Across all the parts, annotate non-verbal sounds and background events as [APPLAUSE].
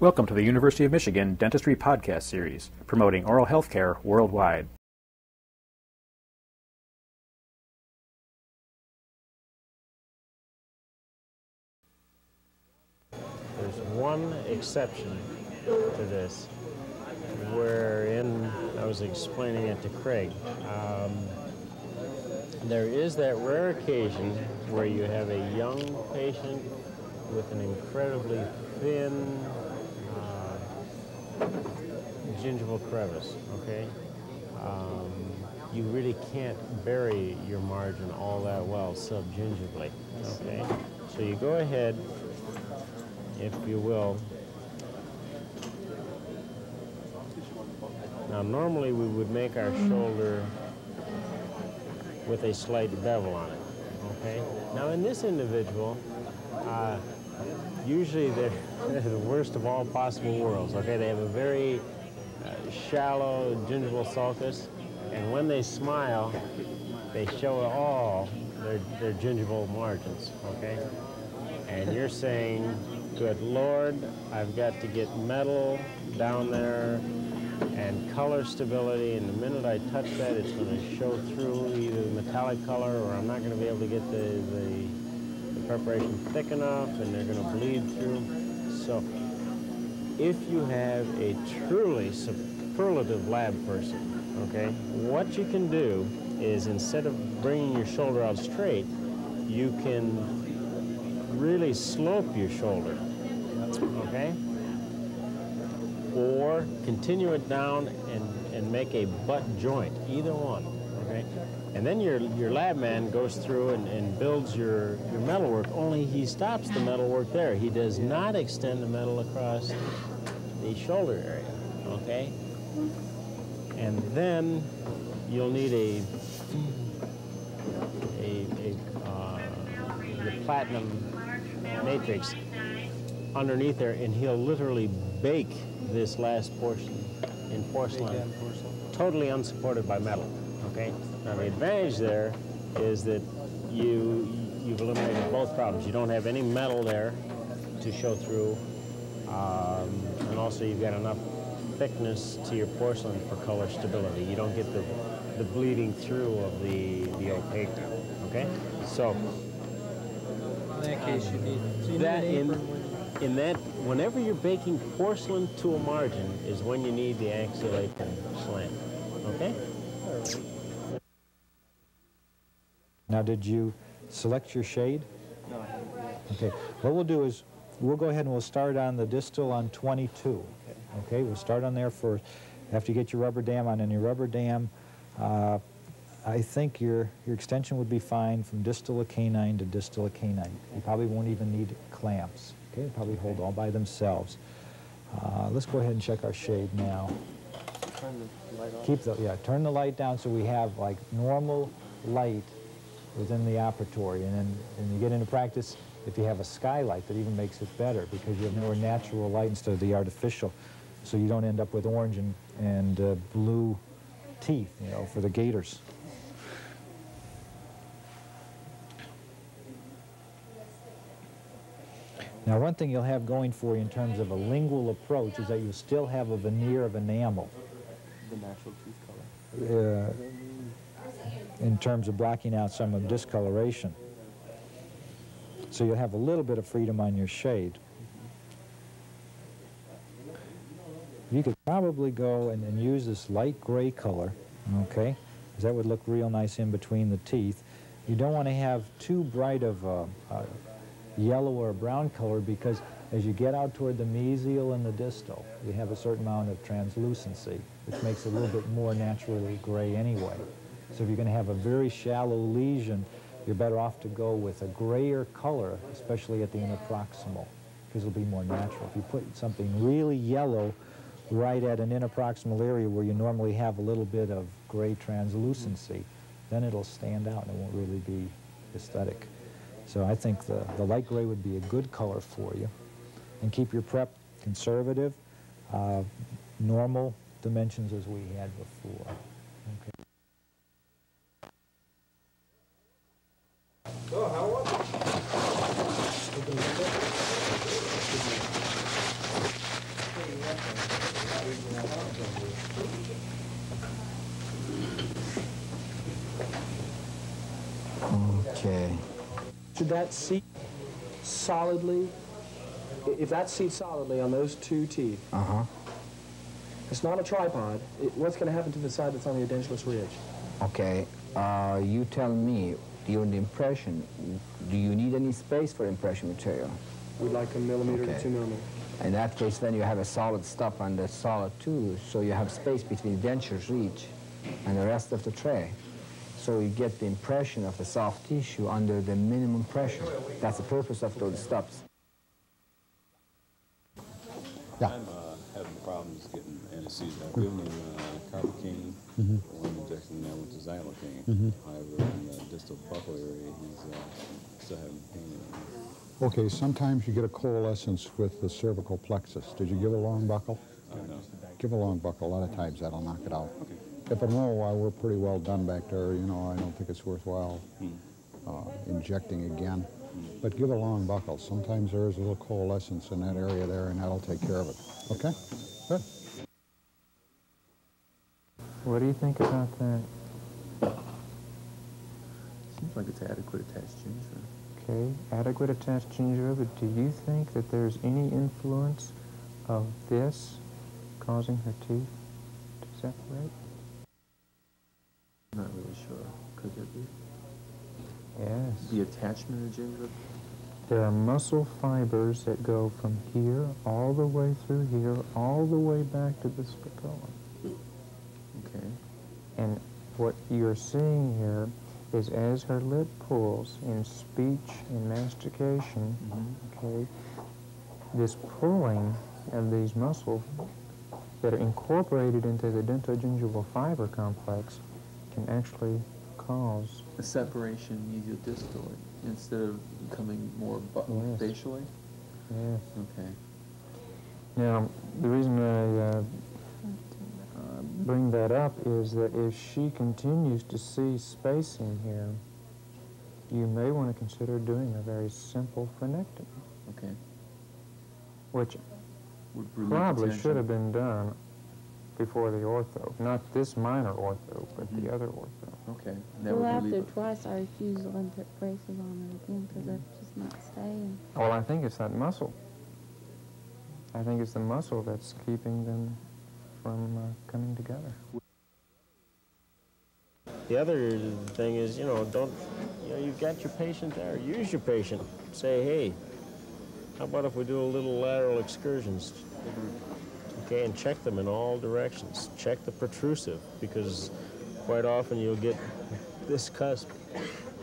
Welcome to the University of Michigan Dentistry Podcast Series, promoting oral health care worldwide. There's one exception to this, wherein I was explaining it to Craig. Um, there is that rare occasion where you have a young patient with an incredibly thin gingival crevice, okay? Um, you really can't bury your margin all that well subgingivally, okay? So you go ahead, if you will. Now normally we would make our shoulder with a slight bevel on it, okay? Now in this individual, uh, usually they're, [LAUGHS] the worst of all possible worlds, okay? They have a very uh, shallow gingival sulcus, and when they smile, they show all their, their gingival margins, okay? And you're saying, good Lord, I've got to get metal down there and color stability, and the minute I touch that, it's going to show through either the metallic color or I'm not going to be able to get the, the preparation thick enough, and they're going to bleed through. So if you have a truly superlative lab person, okay, what you can do is instead of bringing your shoulder out straight, you can really slope your shoulder, okay? Or continue it down and, and make a butt joint, either one, okay? And then your, your lab man goes through and, and builds your, your metalwork, only he stops the metalwork there. He does not extend the metal across the shoulder area, okay? And then you'll need a, a, a uh, the platinum matrix underneath there, and he'll literally bake this last portion in porcelain, totally unsupported by metal. Okay. Now the advantage there is that you you've eliminated both problems. You don't have any metal there to show through, um, and also you've got enough thickness to your porcelain for color stability. You don't get the the bleeding through of the the opaque. Okay. So In that case, you need, so you that need in, apron when you- in that, whenever you're baking porcelain to a margin is when you need the axial apron slant. Okay? Now, did you select your shade? No, I haven't. Okay, what we'll do is, we'll go ahead and we'll start on the distal on 22. Okay, we'll start on there first. After you get your rubber dam on, and your rubber dam, uh, I think your, your extension would be fine from distal of canine to distal of canine. You probably won't even need clamps. Okay, They'll probably hold all by themselves. Uh, let's go ahead and check our shade now. Turn the light on. Keep the, yeah, turn the light down so we have like normal light within the operatory. And then when you get into practice, if you have a skylight, that even makes it better because you have more natural light instead of the artificial. So you don't end up with orange and, and uh, blue teeth, you know, for the gators. Now, one thing you'll have going for you in terms of a lingual approach is that you still have a veneer of enamel The natural tooth color. uh, in terms of blocking out some of the discoloration. So you'll have a little bit of freedom on your shade. You could probably go and, and use this light gray color, okay? 'cause that would look real nice in between the teeth. You don't want to have too bright of a, a yellow or a brown color because as you get out toward the mesial and the distal, you have a certain amount of translucency, which makes it a little bit more naturally gray anyway. So if you're going to have a very shallow lesion, you're better off to go with a grayer color, especially at the interproximal, because it'll be more natural. If you put something really yellow right at an interproximal area where you normally have a little bit of gray translucency, then it'll stand out and it won't really be aesthetic. So I think the, the light gray would be a good color for you. And keep your prep conservative, uh, normal dimensions as we had before. Okay. Okay. Should that seat solidly, if that seats solidly on those two teeth, Uh-huh. it's not a tripod, it, what's going to happen to the side that's on the edentulous ridge? Okay. Uh, you tell me, during the impression, do you need any space for impression material? We'd like a millimeter to two millimeter. In that case, then you have a solid stop on the solid too, so you have space between the edentulous ridge and the rest of the tray. So you get the impression of the soft tissue under the minimum pressure. That's the purpose of those stops. I'm uh, having problems getting anesthesia. I've given him uh, carbocaine, Mm-hmm. one injection, and then went to xylocaine. However, in the distal buccal area, he's uh, still having pain. Okay, sometimes you get a coalescence with the cervical plexus. Did you give a long buccal? Uh, no. Give a long buccal. A lot of times that'll knock it out. If it won't, why, we're pretty well done back there. You know, I don't think it's worthwhile uh, injecting again. But give a long buccal. Sometimes there is a little coalescence in that area there, and that'll take care of it. Okay? Good. What do you think about that? Like it's adequate attached ginger. Okay, adequate attached gingiva, but do you think that there's any influence of this causing her teeth to separate? I'm not really sure. Could there be? Yes. The attachment of ginger? There are muscle fibers that go from here all the way through here, all the way back to the scapula. Okay. And what you're seeing here is as her lip pulls in speech and mastication, okay, this pulling of these muscles that are incorporated into the dentogingival fiber complex can actually cause A separation mesiodistally instead of becoming more bu- Yes. facially? yes. Okay. Now, the reason I uh, bring that up is that if she continues to see space in here, you may want to consider doing a very simple frenectomy, Okay. which Would probably tension. should have been done before the ortho. Not this minor ortho, but Mhm. the other ortho. Okay. That Well, would after twice, I refuse to let them put braces on her again because that's just not staying. Well, I think it's that muscle. I think it's the muscle that's keeping them from uh, coming together. The other thing is, you know, don't, you know, you've got your patient there. Use your patient. Say, hey, how about if we do a little lateral excursions? Okay, and check them in all directions. Check the protrusive because quite often you'll get this cusp.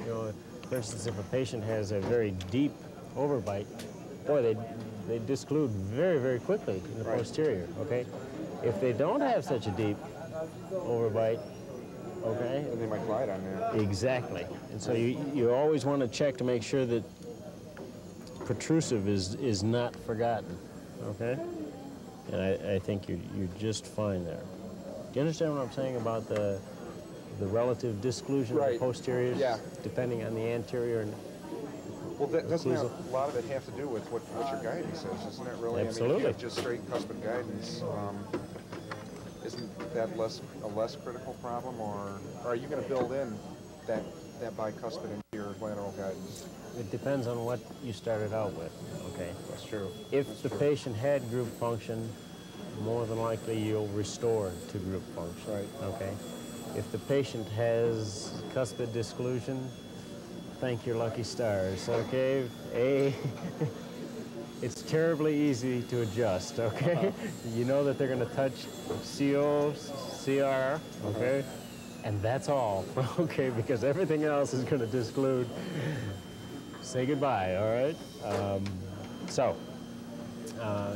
You know, for instance, if a patient has a very deep overbite, boy, they they disclude very, very quickly in the posterior. Okay, if they don't have such a deep overbite, okay, And they might glide on there. Exactly. And so you, you always want to check to make sure that protrusive is, is not forgotten, okay? And I, I think you're, you're just fine there. Do you understand what I'm saying about the, the relative disclusion of the posteriors? Yeah. Depending on the anterior and, Well, that, doesn't have, a lot of it have to do with what, what your guidance is, isn't it really? I mean, if you have just straight cuspid guidance, um, that less, a less critical problem, or are you gonna build in that, that bicuspid into your lateral guidance? it depends on what you started out with, okay? That's true. If That's the true. patient had group function, more than likely you'll restore to group function. Right. Okay. If the patient has cuspid disclusion, thank your lucky stars. Okay. A. [LAUGHS] It's terribly easy to adjust. Okay. [LAUGHS] You know that they're going to touch CO, CR. Okay. And that's all. [LAUGHS] Okay. Because everything else is going to disclude. Say goodbye. All right. Um, so uh,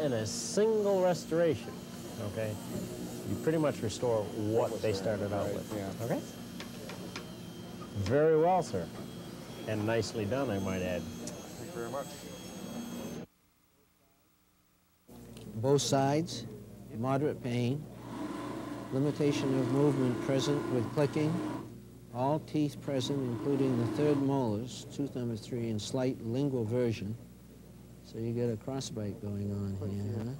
in a single restoration, okay, you pretty much restore what they started out with. yeah. Okay? Very well, sir. And nicely done, I might add. Thank you very much. Both sides, moderate pain, limitation of movement present with clicking, all teeth present, including the third molars, tooth number three, and slight lingual version. So you get a crossbite going on here, huh?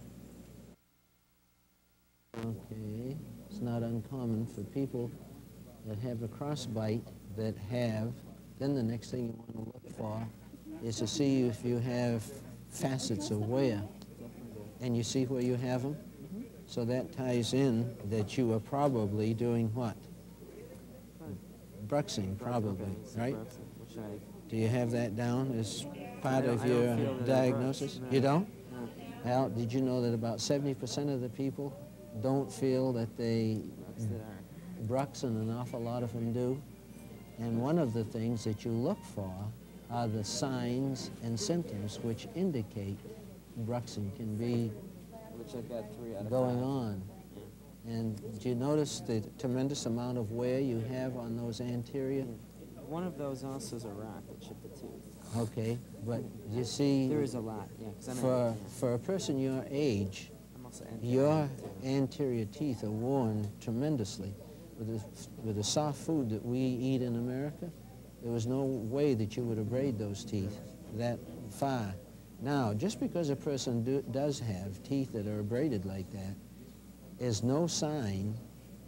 Okay, it's not uncommon for people that have a crossbite that have, then the next thing you want to look for is to see if you have facets of wear. And you see where you have them? So that ties in that you are probably doing what? Bruxing, probably, right? I, Do you have that down as part of your feel that I diagnosis? brux, You don't? No. Al, did you know that about 70% of the people don't feel that they brux and an awful lot of them do? And one of the things that you look for are the signs and symptoms which indicate bruxing can be Which I've three out of going on. And do you notice the tremendous amount of wear you have on those anterior? One of those also is a rock that chipped the tooth. Okay, but you see, There is a lot, yeah. for, for a person your age, your anterior teeth are worn tremendously. With the, with the soft food that we eat in America, there was no way that you would abrade those teeth that far. Now, just because a person do, does have teeth that are abraded like that is no sign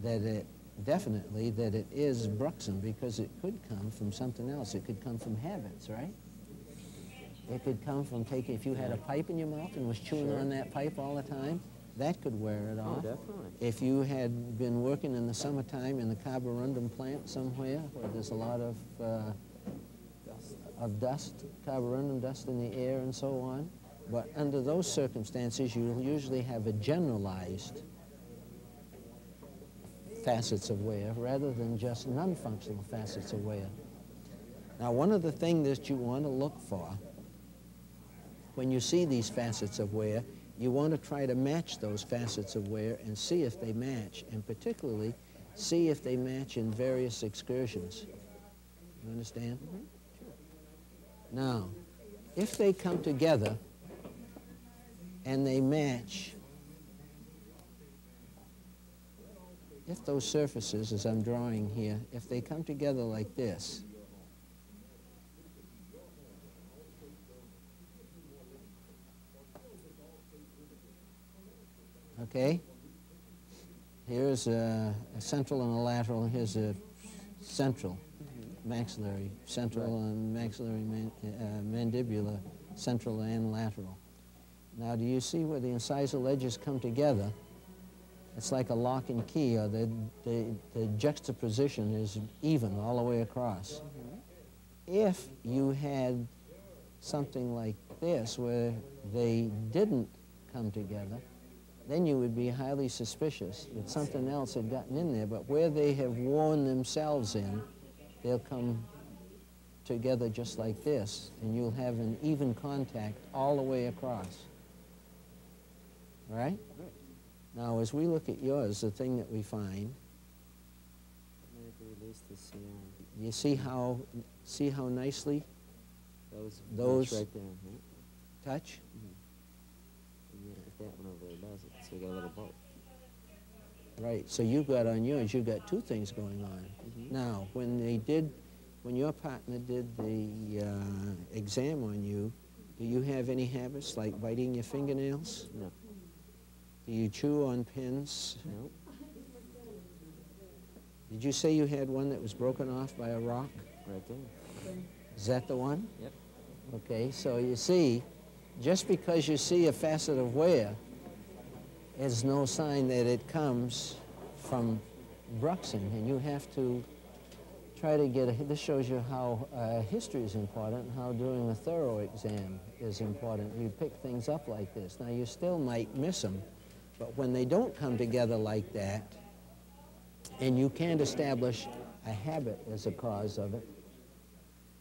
that it, definitely, that it is bruxism because it could come from something else. It could come from habits, right? It could come from taking, if you had a pipe in your mouth and was chewing Sure. on that pipe all the time, that could wear it off. Oh, definitely. If you had been working in the summertime in the carborundum plant somewhere where there's a lot of, uh. Of dust, carborundum dust in the air and so on, but under those circumstances, you'll usually have a generalized facets of wear rather than just non-functional facets of wear. Now, one of the things that you want to look for when you see these facets of wear, you want to try to match those facets of wear and see if they match, and particularly see if they match in various excursions. You understand? Mm-hmm. Now, if they come together and they match, if those surfaces, as I'm drawing here, if they come together like this, okay? Here's a, a central and a lateral, here's a central, maxillary, central and maxillary man, uh, mandibular, central and lateral. Now, do you see where the incisal edges come together? It's like a lock and key, or the, the, the juxtaposition is even all the way across. If you had something like this, where they didn't come together, then you would be highly suspicious that something else had gotten in there. But where they have worn themselves in, they'll come together just like this, and you'll have an even contact all the way across. All right? Now, as we look at yours, the thing that we find, Automatically release this, yeah. you see how, see how nicely Those, Those- right there. Right? touch? And yeah, that one over there does it, so we got a little both. Right, so you've got on yours, you've got two things going on. Now, when they did, when your partner did the uh, exam on you, do you have any habits like biting your fingernails? No. Do you chew on pins? Nope. Did you say you had one that was broken off by a rock? Right there. Is that the one? Yep. Okay, so you see, just because you see a facet of wear is no sign that it comes from bruxing, and you have to try to get a, this shows you how uh, history is important how doing a thorough exam is important. You pick things up like this. Now, you still might miss them, but when they don't come together like that, and you can't establish a habit as a cause of it,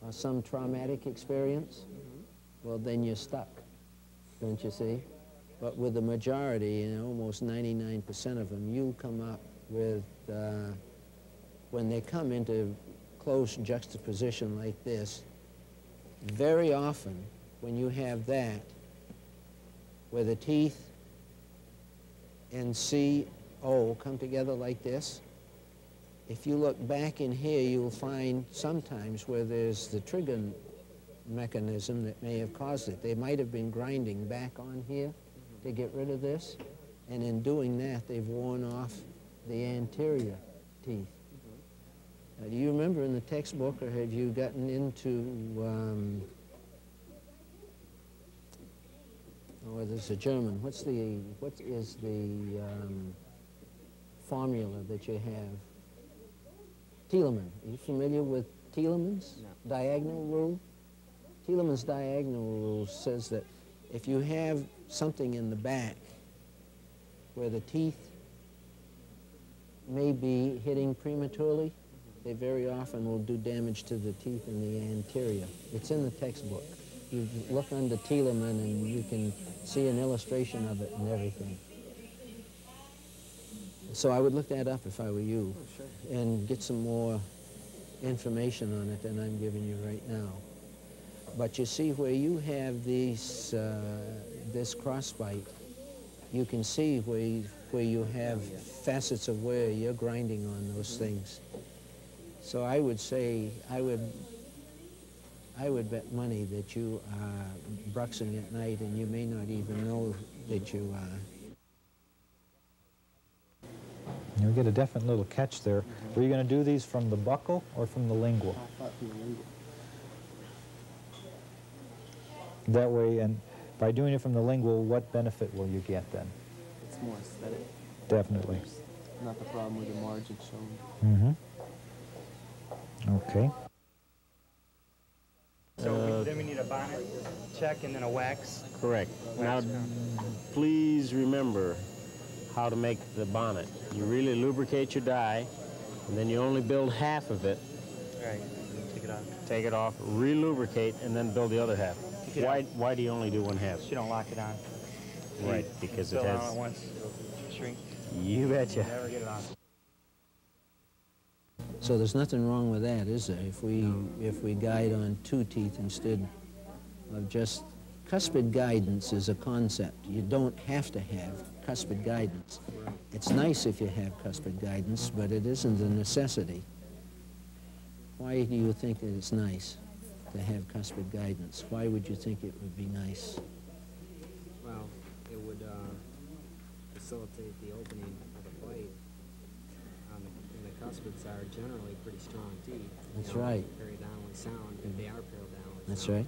or some traumatic experience, well, then you're stuck, don't you see? But with the majority, you know, almost 99% of them, you'll come up with, uh, when they come into close juxtaposition like this, very often when you have that, where the teeth and C, O come together like this, if you look back in here, you'll find sometimes where there's the trigger mechanism that may have caused it. They might have been grinding back on here to get rid of this, And in doing that, they've worn off the anterior teeth. Uh, do you remember in the textbook, or have you gotten into, um, oh, there's a German. What's the, what is the um, formula that you have? Thielemann. Are you familiar with Thielemann's diagonal rule? Thielemann's diagonal rule says that if you have something in the back where the teeth may be hitting prematurely, they very often will do damage to the teeth in the anterior. It's in the textbook. You look under Thielemann and you can see an illustration of it and everything. So I would look that up if I were you and get some more information on it than I'm giving you right now. But you see where you have these, uh, this crossbite, you can see where you, where you have facets of where you're grinding on those things. So I would say, I would, I would bet money that you are bruxing at night and you may not even know that you are. You get a definite little catch there. Were you going to do these from the buccal or from the lingual? That way, and by doing it from the lingual, what benefit will you get then? It's more aesthetic. Definitely. Not the problem with the margin shown. Mm-hmm. Okay. So we- Uh, then we need a bonnet check and then a wax. Correct. Now, Wax gun. please remember how to make the bonnet. You really lubricate your die, and then you only build half of it. Right, take it off. Take it off, re-lubricate, and then build the other half. Why, out. why do you only do one half? You don't lock it on. Right, because it fill on has... it once, it'll shrink. You betcha. Never get it on. So there's nothing wrong with that, is there? If we, if we guide on two teeth instead of just, cuspid guidance is a concept. You don't have to have cuspid guidance. It's nice if you have cuspid guidance, but it isn't a necessity. Why do you think that it's nice to have cuspid guidance? Why would you think it would be nice? Well, it would uh, facilitate the opening of the blade. Cuspids are generally pretty strong teeth. you That's know, right. Periodontal sound, if they are periodontal That's sound. right.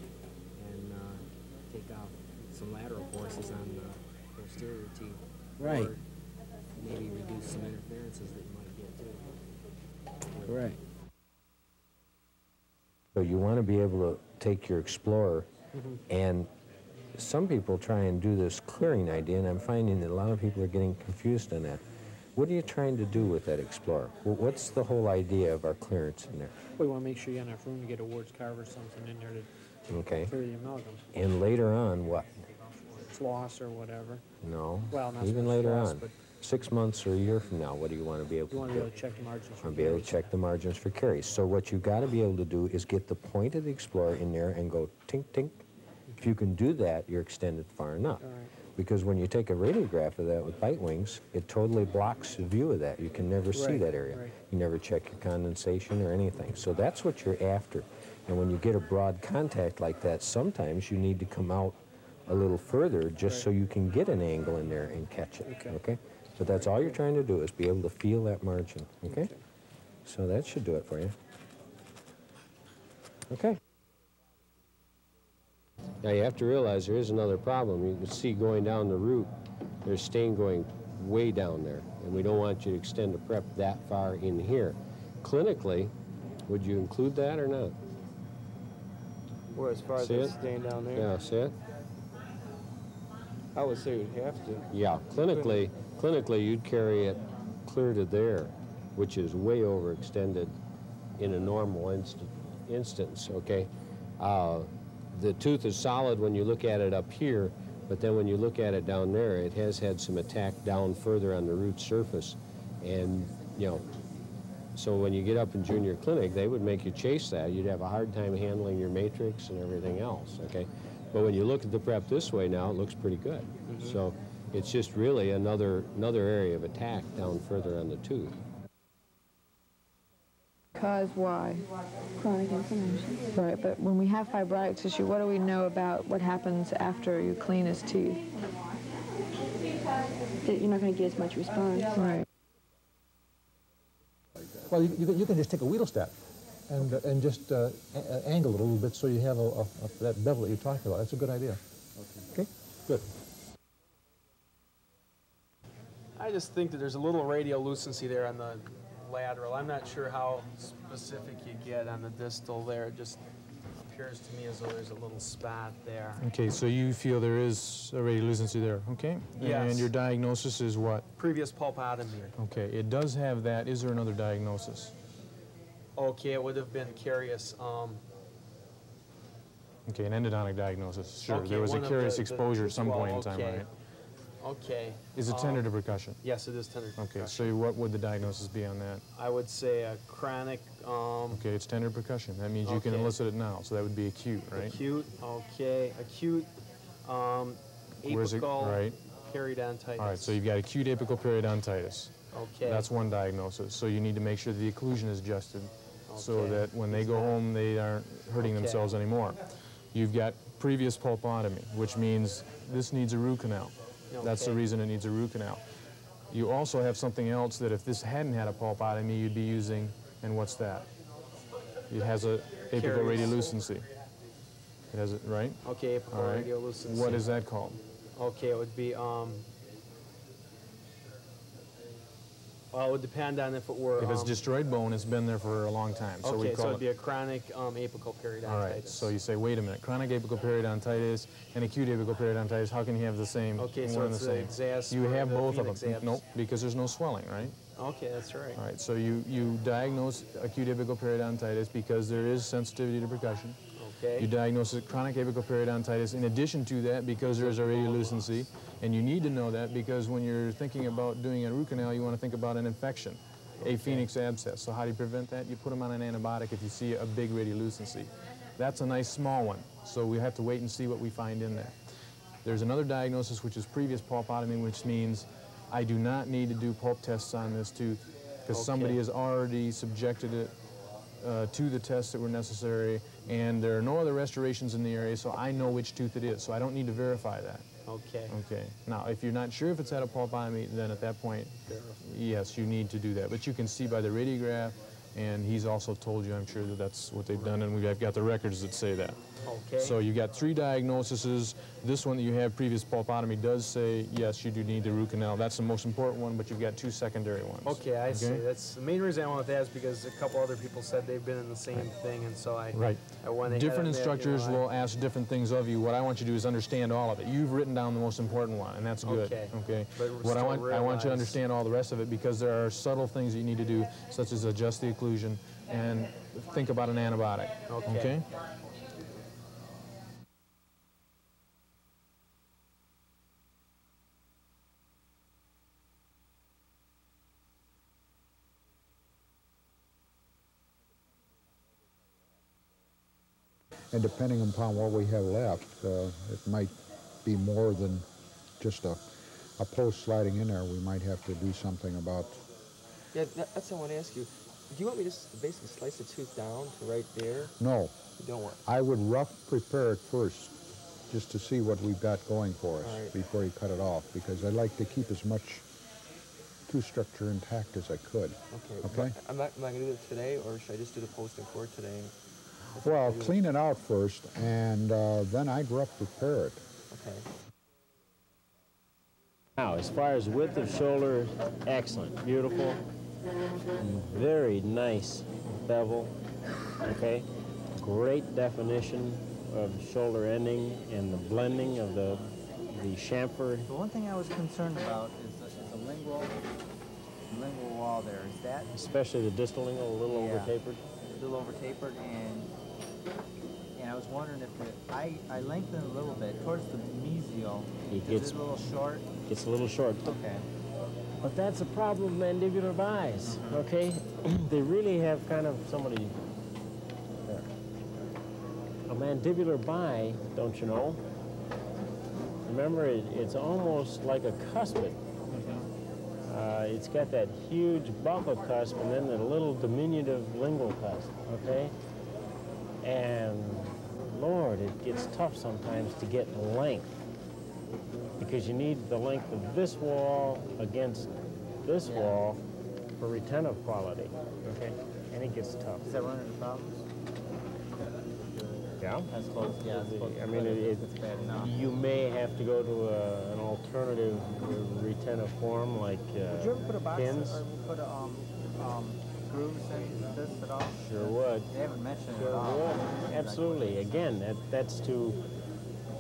And uh, take off some lateral forces on the posterior teeth. Right. Or maybe reduce some interferences that you might get too. Correct. So you want to be able to take your Explorer, Mhm. and some people try and do this clearing idea, and I'm finding that a lot of people are getting confused on that. What are you trying to do with that Explorer? What's the whole idea of our clearance in there? We want to make sure you have enough room to get a Ward's carver or something in there to Okay. clear the amalgam. And later on, what? Floss or whatever. No. Well, not Even later floss, on. but- Six months or a year from now, what do you want to be able to You want do? to be able to check the margins. for be able to check the margins for caries. So what you've got to be able to do is get the point of the Explorer in there and go tink, tink. If you can do that, you're extended far enough. Because when you take a radiograph of that with bite wings, it totally blocks the view of that. You can never see that area. right. You never check your condensation or anything. So that's what you're after. And when you get a broad contact like that, sometimes you need to come out a little further just so you can get an angle in there and catch it. Okay. But that's all you're trying to do is be able to feel that margin. Okay. So that should do it for you. Okay. Now you have to realize there is another problem. You can see going down the root, there's stain going way down there, and we don't want you to extend the prep that far in here. Clinically, would you include that or not? Where as far as See the it? stain down there? Yeah, see it? I would say we'd have to. Yeah, clinically, clinically you'd carry it clear to there, which is way overextended in a normal instant, instance, okay? Uh, the tooth is solid when you look at it up here, but then when you look at it down there, it has had some attack down further on the root surface. And, you know, so when you get up in junior clinic, they would make you chase that. You'd have a hard time handling your matrix and everything else, okay? But when you look at the prep this way now, it looks pretty good. Mhm. So it's just really another, another area of attack down further on the tooth. Because why? Chronic inflammation. Right, but when we have fibrotic tissue, what do we know about what happens after you clean his teeth? you're not going to get as much response. Right. Well, you, you, can, you can just take a wheel step and, uh, and just uh, a- a- angle it a little bit so you have a, a, a, that bevel that you're talking about. That's a good idea. Okay. Good. I just think that there's a little radiolucency there on the lateral. I'm not sure how specific you get on the distal there. It just appears to me as though there's a little spot there. Okay, so you feel there is a radiolucency there, okay? Yes. And your diagnosis is what? Previous pulpotomy. Okay, it does have that. Is there another diagnosis? Okay, it would have been carious. Um, Okay, an endodontic diagnosis, sure. Okay, there was a carious the- the- exposure at some well, point in time, okay. right? Okay. Is it um, tender to percussion? Yes, it is tender to Okay, so what would the diagnosis be on that? I would say a chronic, um, Okay, it's tender percussion. That means you can Okay. elicit it now, so that would be acute, right? acute, okay, acute, um, apical right. periodontitis. All right, so you've got acute apical periodontitis. Okay. That's one diagnosis. So you need to make sure the occlusion is adjusted so that when they go home, they aren't hurting Okay. themselves anymore. You've got previous pulpotomy, which means this needs a root canal. That's the reason it needs a root canal. You also have something else that if this hadn't had a pulpotomy, you'd be using, and what's that? It has a apical radiolucency. It has it, right? Okay, apical right. radiolucency. What is that called? Okay, it would be, um, well, it would depend on if it were. If it's um, destroyed bone, it's been there for a long time. So we okay, call so it it'd be a chronic um, apical periodontitis. All right, so you say, wait a minute, chronic apical periodontitis and acute apical periodontitis, how can you have the same? Okay, so it's the same? You have both of them. Nope, because there's no swelling, right? Okay, that's right. All right, so you, you diagnose acute apical periodontitis because there is sensitivity to percussion. Okay. You diagnose a chronic apical periodontitis in addition to that because there's a radiolucency, and you need to know that because when you're thinking about doing a root canal, you want to think about an infection, a phoenix abscess. So how do you prevent that? You put them on an antibiotic if you see a big radiolucency. That's a nice small one, so we have to wait and see what we find in there. There's another diagnosis which is previous pulpotomy, which means I do not need to do pulp tests on this tooth because somebody has already subjected it uh, to the tests that were necessary, and there are no other restorations in the area, so I know which tooth it is, so I don't need to verify that. Okay. Okay. Now, if you're not sure if it's had a pulpotomy, then at that point, yes, you need to do that. But you can see by the radiograph, and he's also told you, I'm sure, that that's what they've done, and we've got the records that say that. Okay. So you've got three diagnoses. This one that you have, previous pulpotomy, does say, yes, you do need the root canal. That's the most important one, but you've got two secondary ones. Okay, I see. That's the main reason I with that is because a couple other people said they've been in the same thing, and so I Right. I Different that, you know, instructors will ask different things of you. What I want you to do is understand all of it. You've written down the most important one, and that's good. Okay. Okay. But What I want, I want you to understand all the rest of it because there are subtle things that you need to do, such as adjust the occlusion and think about an antibiotic. Okay. okay? And depending upon what we have left, uh, it might be more than just a, a post sliding in there. We might have to do something about, Yeah, that's what I want to ask you. Do you want me to basically slice the tooth down to right there? no. You don't want. I would rough prepare it first, just to see what we've got going for us right. before you cut it off, because I'd like to keep as much tooth structure intact as I could. Okay. Okay? I'm not, am I going to do it today, or should I just do the post and core today? That's Well, I do. clean it out first, and uh, then I'd rough prepare it. Okay. Now, as far as width of shoulder, excellent, beautiful, very nice bevel, okay? Great definition of shoulder ending and the blending of the, the chamfer. The one thing I was concerned about is the, is the lingual, lingual wall there. Is that Especially the distal lingual, a little Yeah. over tapered. a little over tapered? And and I was wondering if the, I I lengthened a little bit towards the mesial. It gets- it a little short? Gets a little short. Okay. But that's a problem with mandibular bias, mm-hmm. okay? [CLEARS THROAT] they really have kind of somebody there. A mandibular bi, don't you know? Remember, it, it's almost like a cuspid. Mm-hmm. Uh, it's got that huge buccal cusp and then the little diminutive lingual cusp, okay? And Lord, it gets tough sometimes to get length. because you need the length of this wall against this wall for retentive quality, okay? And it gets tough. Is that running into problems? Yeah? That's close, yeah, that's close. I mean, it, it, It's bad enough. you may have to go to a, an alternative retentive form like uh, Would you ever put a box pins. or put a, um, um, this at all? Sure would. They haven't mentioned it at all. would. Absolutely. Again, that, that's to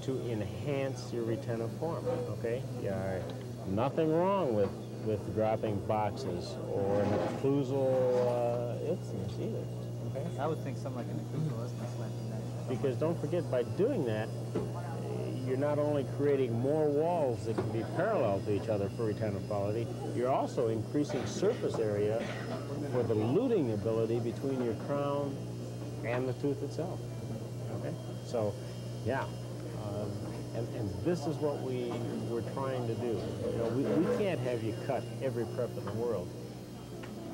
to enhance your retentive form. Okay. Yeah. Nothing wrong with with dropping boxes or an occlusal uh, isthmus either. Okay. I would think something like an occlusal isthmus might be nice. Because don't forget, by doing that, you're not only creating more walls that can be parallel to each other for quality, you're also increasing surface area for the luting ability between your crown and the tooth itself. Okay? So, yeah. Um, and, and this is what we, we're trying to do. You know, we, we can't have you cut every prep in the world.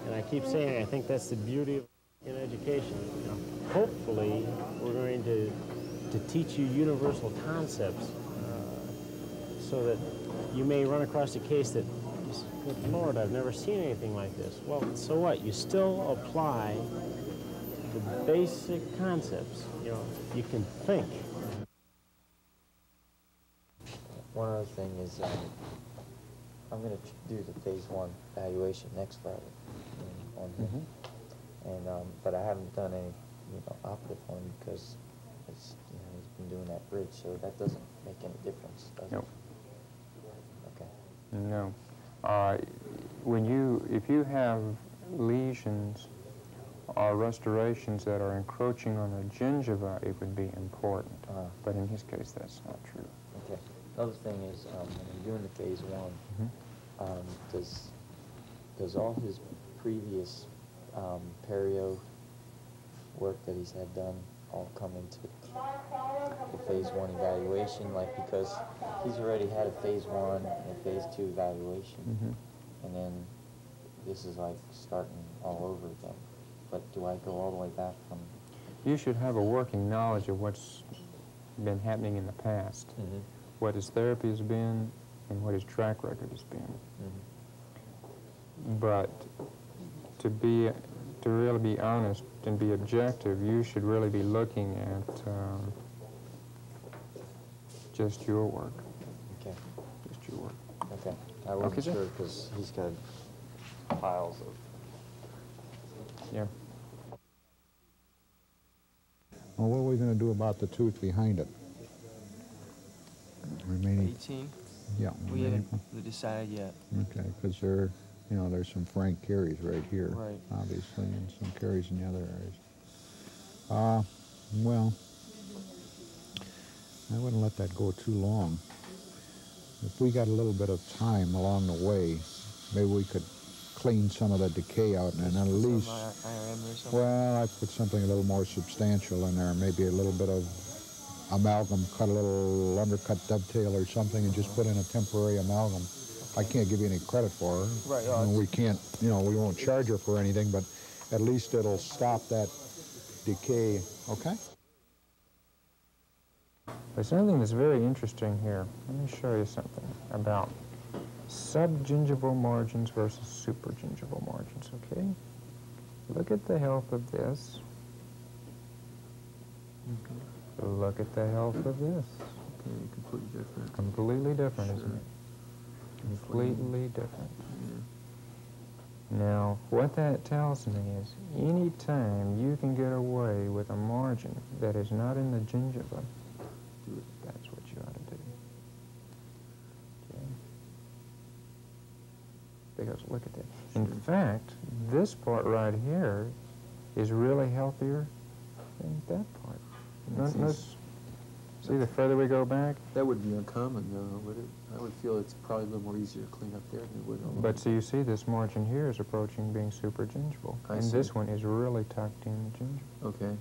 And I keep saying, I think that's the beauty of in education. You know, hopefully, we're going to, to teach you universal concepts uh, so that you may run across a case that, good Lord, I've never seen anything like this. Well, so what? You still apply the basic concepts. You know, you can think. One other thing is, um, I'm gonna do the phase one evaluation next Friday on him. And, um, but I haven't done any, you know, operative on him because you know, he's been doing that bridge, so that doesn't make any difference, does it? Nope. Okay. No. Uh, when you, if you have lesions or restorations that are encroaching on the gingiva, it would be important. Uh-huh. But in his case, that's not true. Okay. Another thing is, um, when I'm doing the phase one, Mm-hmm. um, does, does all his previous, um, perio work that he's had done all come into the phase one evaluation? Like, because he's already had a phase one and a phase two evaluation, Mhm. and then this is like starting all over again. But do I go all the way back from? You should have a working knowledge of what's been happening in the past, Mhm. what his therapy has been, and what his track record has been. But to be, to really be honest and be objective, you should really be looking at um, just your work. Okay. Just your work. Okay. I wasn't Okay, sir. sure because he's got piles of. Yeah. Well, what are we going to do about the tooth behind it? Remaining. 18? Yeah. We remaining- haven't really decided yet. Okay, because there, you know, there's some frank caries right here. Right. Obviously, and some caries in the other areas. Uh, well, I wouldn't let that go too long. If we got a little bit of time along the way, maybe we could clean some of the decay out and at least, Some I- IRM or something? well, I'd put something a little more substantial in there, maybe a little bit of amalgam, cut a little undercut dovetail or something and just put in a temporary amalgam. I can't give you any credit for her. Right, I mean, uh, we can't, you know, we won't charge her for anything, but at least it'll stop that decay, okay? There's something that's very interesting here. Let me show you something about subgingival margins versus supergingival margins, okay? Look at the health of this. Look at the health of this. Okay, completely different. Completely different, isn't it? Completely different. Mm-hmm. Now, what that tells me is any time you can get away with a margin that is not in the gingiva, that's what you ought to do. Okay? Because look at that. In fact, this part right here is really healthier than that part. No- That's no- nice. see, the further we go back, That would be uncommon, though, would it? I would feel it's probably a little more easier to clean up there than it would on But so you see this margin here is approaching being super gingival. I and see. this one is really tucked in the gingiva. Okay.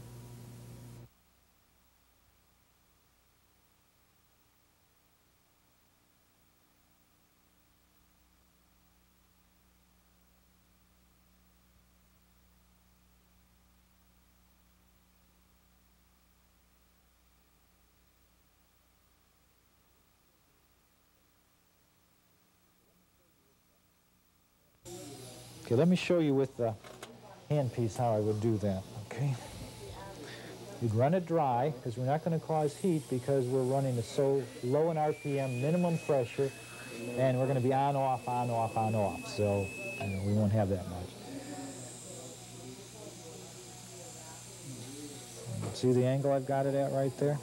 Okay, let me show you with the handpiece how I would do that, okay? You'd run it dry, because we're not going to cause heat because we're running it so low in RPM, minimum pressure, and we're going to be on, off, on, off, on, off. So you know, we won't have that much. See the angle I've got it at right there?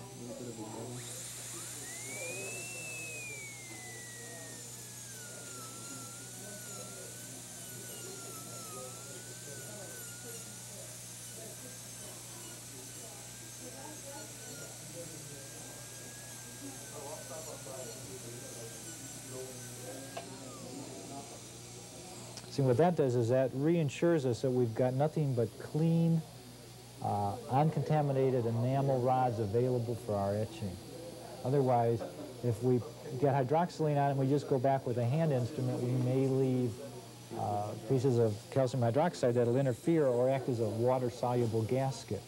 See, what that does is that reinsures us that we've got nothing but clean, uh, uncontaminated enamel rods available for our etching. Otherwise, if we get hydroxylene on it and we just go back with a hand instrument, we may leave uh, pieces of calcium hydroxide that'll interfere or act as a water-soluble gasket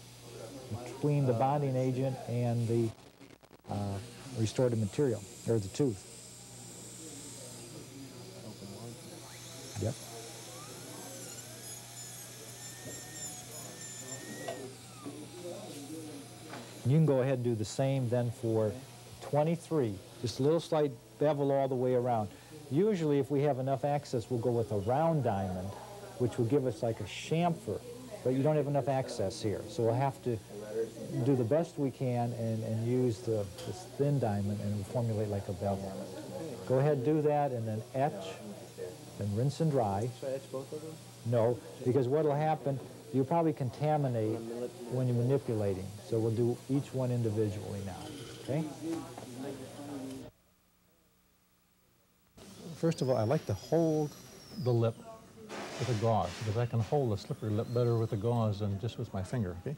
between the bonding agent and the uh, restorative material, or the tooth. Yep. You can go ahead and do the same then for 23. Just a little slight bevel all the way around. Usually if we have enough access, we'll go with a round diamond, which will give us like a chamfer, but you don't have enough access here. So we'll have to do the best we can and, and use the, this thin diamond and formulate like a bevel. Go ahead and do that and then etch, then rinse and dry. Should I etch both of them? No, because what will happen, you'll probably contaminate when you're manipulating. So we'll do each one individually now, okay? First of all, I like to hold the lip with a gauze because I can hold the slippery lip better with a gauze than just with my finger, okay?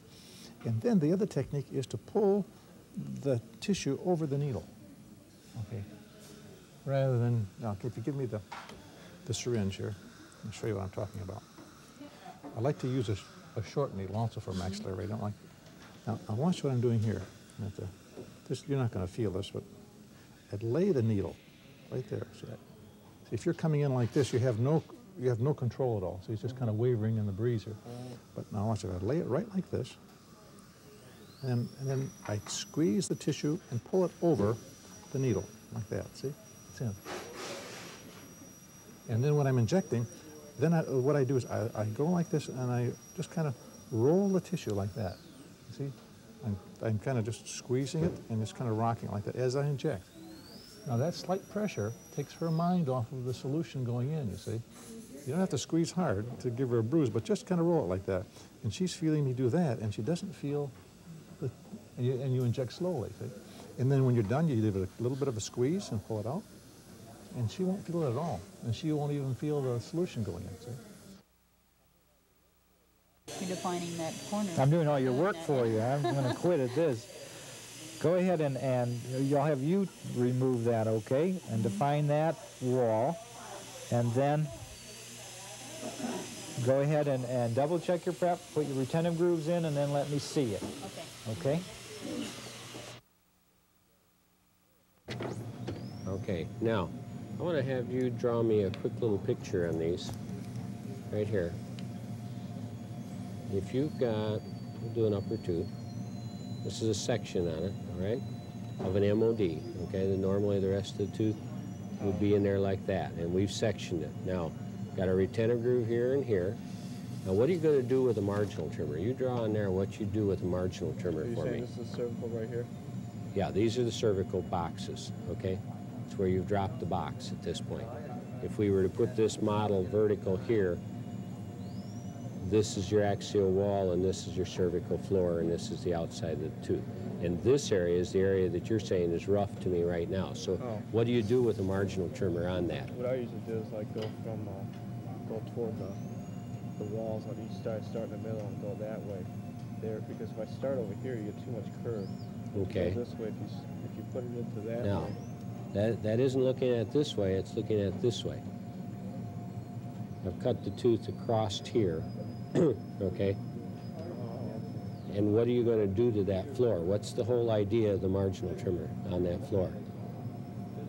And then the other technique is to pull the tissue over the needle, okay? Rather than, now, if you give me the, the syringe here, I'll show you what I'm talking about. I like to use a, a short needle also for maxillary. Mm-hmm. I don't like. Now, now watch what I'm doing here. At the, this, you're not going to feel this, but I'd lay the needle right there. See? See, if you're coming in like this, you have no you have no control at all. So it's just kind of mm-hmm. wavering in the breeze here. But now watch it. I lay it right like this, and, and then I squeeze the tissue and pull it over the needle like that. See, it's in. And then when I'm injecting, then I, what I do is I, I go like this and I just kind of roll the tissue like that. You see? I'm, I'm kind of just squeezing it and just kind of rocking like that as I inject. Now that slight pressure takes her mind off of the solution going in, you see? You don't have to squeeze hard to give her a bruise, but just kind of roll it like that. And she's feeling me do that, and she doesn't feel, the, and, you, and you inject slowly, see? And then when you're done, you give it a little bit of a squeeze and pull it out and she won't feel it at all. And she won't even feel the solution going in, see? You're defining that corner. I'm doing all your work for you. I'm going [LAUGHS] to quit at this. Go ahead and, and you'll have you remove that, okay? And mm-hmm. define that wall. And then go ahead and, and double check your prep, put your retentive grooves in, and then let me see it. Okay. Okay? Okay, now, I want to have you draw me a quick little picture on these, right here. If you've got, we'll do an upper tooth. This is a section on it, all right, of an MOD, okay? Then normally the rest of the tooth would be in there like that, and we've sectioned it. Now, got a retentive groove here and here. Now, what are you going to do with a marginal trimmer? You draw on there what you do with a marginal trimmer for saying me. this is cervical right here? Yeah, these are the cervical boxes, okay? It's where you've dropped the box at this point. If we were to put this model vertical here, this is your axial wall and this is your cervical floor and this is the outside of the tooth. And this area is the area that you're saying is rough to me right now. So Oh. what do you do with a marginal trimmer on that? What I usually do is like go from, uh, go toward the, the walls, on each side, start in the middle and go that way. There, because if I start over here, you get too much curve. Okay. Go this way, if you, if you put it into that Now, way. That, that isn't looking at this way, it's looking at this way. I've cut the tooth across here, [CLEARS THROAT] okay? And what are you going to do to that floor? What's the whole idea of the marginal trimmer on that floor?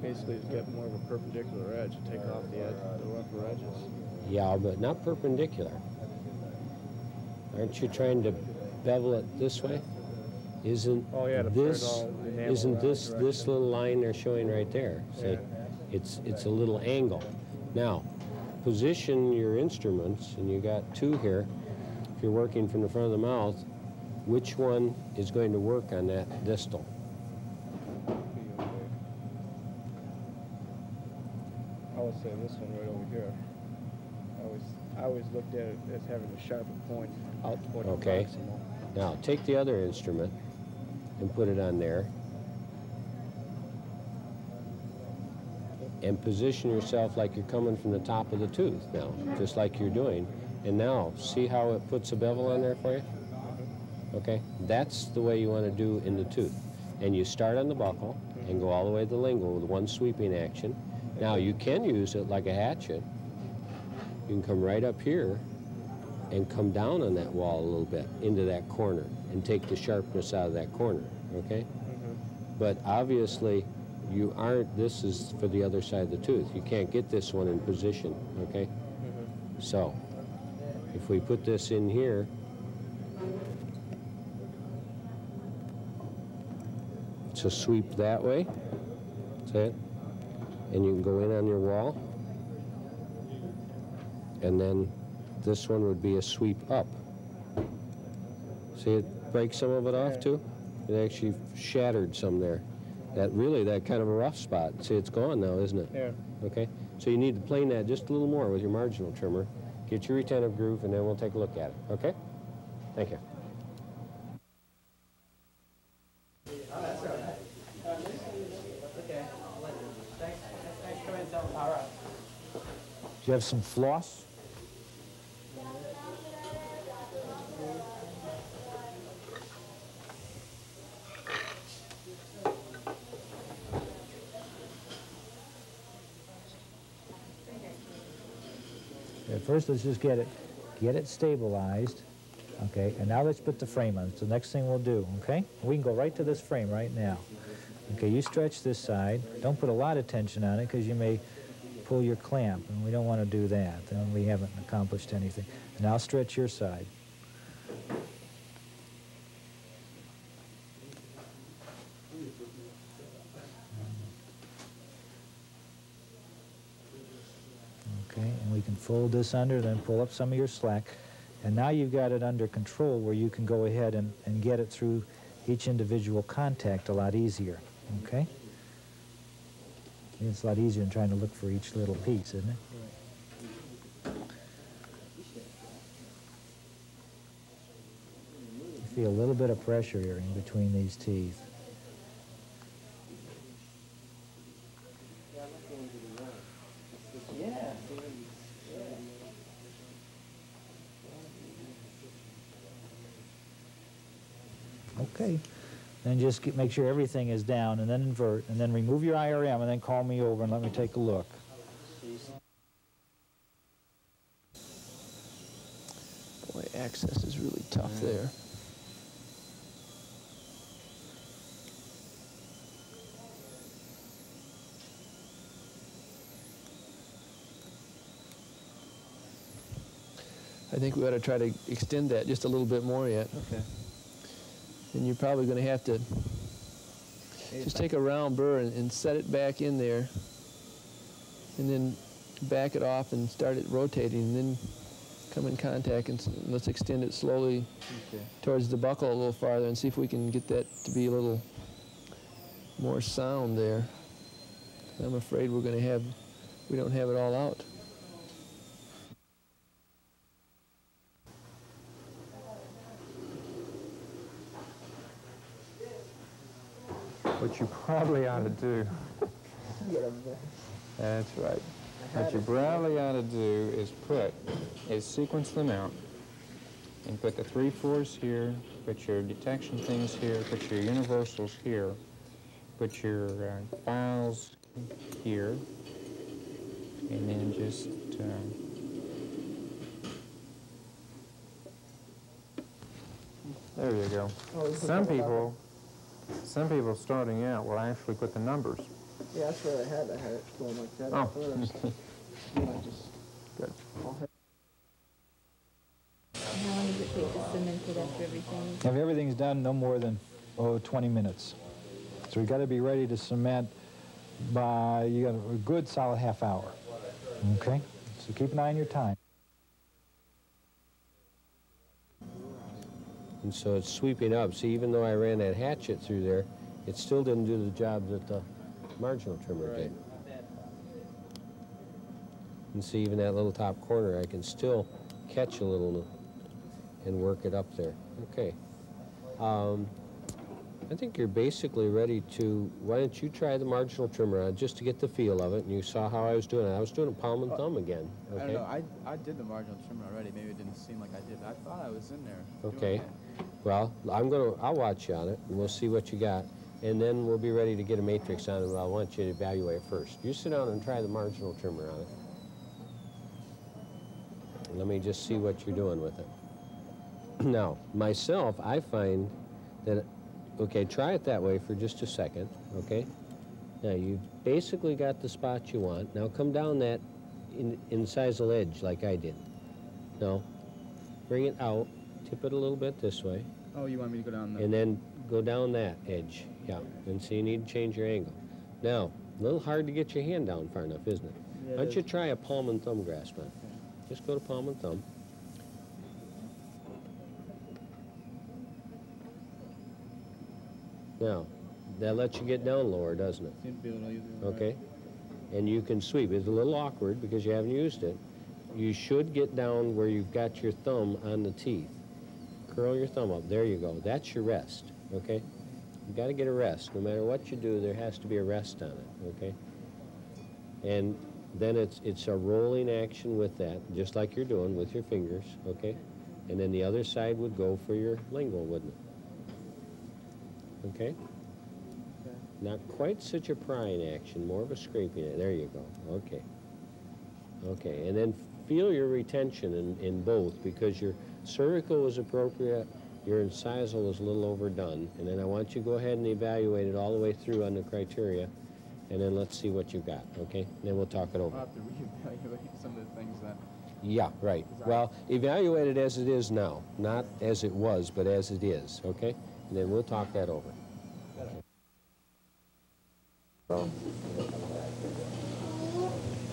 Basically, to get more of a perpendicular edge, to take off the edge, the rougher edges. Yeah, but not perpendicular. Aren't you trying to bevel it this way? Isn't Oh, yeah, to put it this isn't this this little line they're showing right there? See, Yeah. it's it's a little angle. Now, position your instruments, and you got two here. If you're working from the front of the mouth, which one is going to work on that distal? I would say this one right over here. I always, I always looked at it as having a sharper point out toward the Okay. proximal. Now, take the other instrument and put it on there. And position yourself like you're coming from the top of the tooth now, just like you're doing. And now, see how it puts a bevel on there for you? Okay, that's the way you want to do in the tooth. And you start on the buccal and go all the way to the lingual with one sweeping action. Now, you can use it like a hatchet. You can come right up here and come down on that wall a little bit into that corner and take the sharpness out of that corner, okay? Mm-hmm. But obviously, you aren't, this is for the other side of the tooth. You can't get this one in position, okay? Mm-hmm. So, if we put this in here, so sweep that way, see it? And you can go in on your wall. And then this one would be a sweep up. See it break some of it off too? It actually shattered some there. That really, that kind of a rough spot. See, it's gone now, isn't it? Yeah. Okay? So you need to plane that just a little more with your marginal trimmer. Get your retentive groove, and then we'll take a look at it. Okay? Thank you. Do you have some floss? Okay, first, let's just get it, get it stabilized, okay? And now let's put the frame on. It's the next thing we'll do, okay? We can go right to this frame right now. Okay, you stretch this side. Don't put a lot of tension on it because you may pull your clamp, and we don't want to do that. Then we haven't accomplished anything. Now stretch your side. Okay, and we can fold this under, then pull up some of your slack. And now you've got it under control where you can go ahead and, and get it through each individual contact a lot easier, okay? It's a lot easier than trying to look for each little piece, isn't it? You feel a little bit of pressure here in between these teeth. Okay. Then just get, make sure everything is down and then invert and then remove your IRM and then call me over and let me take a look. Boy, access is really tough there. I think we ought to try to extend that just a little bit more yet. Okay. And you're probably going to have to just take a round burr and, and set it back in there and then back it off and start it rotating and then come in contact and let's extend it slowly Okay. towards the buccal a little farther and see if we can get that to be a little more sound there. I'm afraid we're going to have, we don't have it all out. What you probably ought to do, [LAUGHS] that's right. What you probably ought to do is put, is sequence them out and put the three fours here, put your detection things here, put your universals here, put your uh, files here, and then just um, there you go. Oh, Some people, some people starting out will actually put the numbers. Yeah, that's where I had. I had it going like that oh. first. [LAUGHS] then I just... Good. How long does it take to cement it after everything? If everything's done, no more than, oh, 20 minutes. So we've got to be ready to cement by you got a good solid half hour. Okay? So keep an eye on your time. And so it's sweeping up. See, even though I ran that hatchet through there, it still didn't do the job that the marginal trimmer did. And see, even that little top corner, I can still catch a little and work it up there. Okay. Um, I think you're basically ready to, why don't you try the marginal trimmer on just to get the feel of it, and you saw how I was doing it. I was doing it palm and uh, thumb again, I don't know. I, I did the marginal trimmer already. Maybe it didn't seem like I did. I thought I was in there. Okay. Well, I'm gonna, I'll watch you on it, and we'll see what you got. And then we'll be ready to get a matrix on it, but I want you to evaluate first. You sit down and try the marginal trimmer on it. Let me just see what you're doing with it. [CLEARS THROAT] Now, myself, I find that, okay, try it that way for just a second, okay? Now, you've basically got the spot you want. Now come down that in, incisal edge like I did. Now, bring it out, tip it a little bit this way, Oh, you want me to go down the... and then go down that edge. Yeah, and so you need to change your angle. Now, a little hard to get your hand down far enough, isn't it? Yeah, Why don't you try a palm and thumb grasp on it? Just go to palm and thumb. Now, that lets you get down lower, doesn't it? Seem to be able to use it, right. Okay? And you can sweep. It's a little awkward because you haven't used it. You should get down where you've got your thumb on the teeth. Curl your thumb up. There you go. That's your rest, okay? you got to get a rest. No matter what you do, there has to be a rest on it, okay? And then it's, it's a rolling action with that, just like you're doing with your fingers, okay? And then the other side would go for your lingual, wouldn't it? Okay? Not quite such a prying action, more of a scraping. There you go. Okay. Okay, and then feel your retention in, in both because your cervical was appropriate, your incisal was a little overdone, and then I want you to go ahead and evaluate it all the way through on the criteria, and then let's see what you've got, okay? then we'll talk it over. I'll have to reevaluate some of the things that... Yeah, right. Well, evaluate it as it is now, not as it was, but as it is, okay? And then we'll talk that over.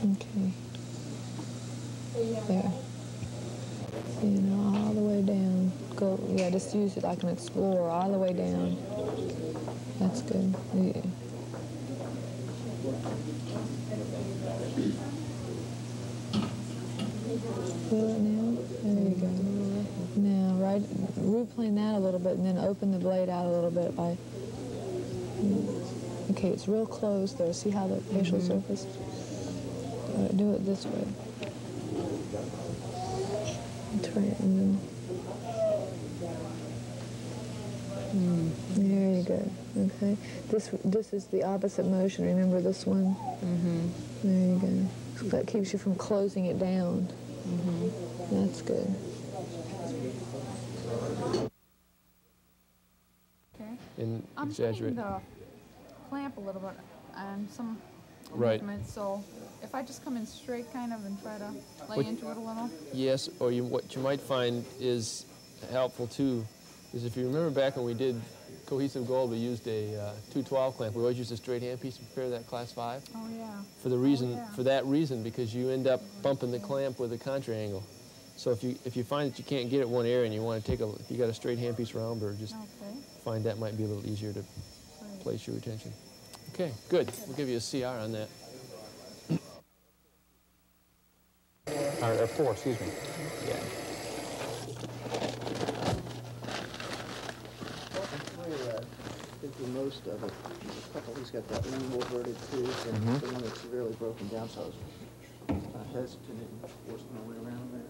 Okay. There. You know, all the way down. Go, yeah, just use it like an explorer, all the way down. That's good. Yeah. Feel it now? There you go. Now, right, replane that a little bit and then open the blade out a little bit by, okay, it's real close there. See how the facial surface? Uh, do it this way. That's right. And then, there you go. Okay. This this is the opposite motion. Remember this one? Mm-hmm. There you go. So that keeps you from closing it down. Mm-hmm. That's good. Okay. And I'm exaggerate. the clamp a little bit on some Right. so if I just come in straight kind of and try to lay What- into it a little. Yes, or you, what you might find is helpful too, is if you remember back when we did cohesive gold, we used a uh, 212 clamp. We always used a straight handpiece to prepare that class 5. Oh, yeah. For the reason, yeah. for that reason, because you end up bumping the clamp with a contra angle. So if you if you find that you can't get it one area and you want to take a, if you got a straight handpiece round burr, just Okay. Find that might be a little easier to place your attention. Okay, good. We'll give you a CR on that. Or, or four, excuse me. Yeah. did the most of it. A couple, he's got that lingual verted tooth and Mhm. the one that's severely broken down, so I was uh, hesitant in forcing my way around there.